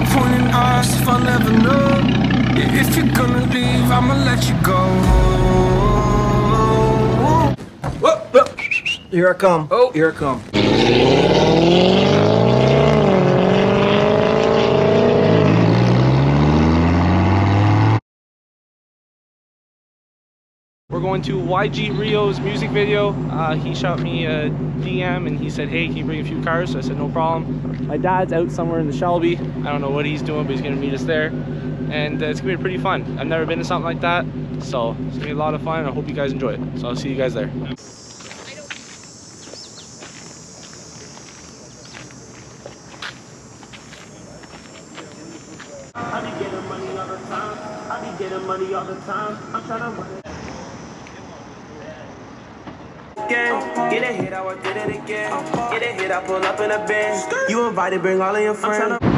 no point in us if I never know. If you're gonna leave, I'ma let you go. Whoa, whoa. Here I come. Oh, here I come. We're going to YG Rio's music video. Uh, he shot me a DM and he said, hey, can you bring a few cars? So I said, no problem. My dad's out somewhere in the Shelby. I don't know what he's doing, but he's gonna meet us there. And uh, it's gonna be pretty fun. I've never been to something like that. So it's gonna be a lot of fun I hope you guys enjoy it. So I'll see you guys there. I be getting money all the time. I be getting money all the time. I'm trying to run it. Again. Get a hit, I did it again. Get a hit, I pull up in a bin. You invited, bring all of your friends.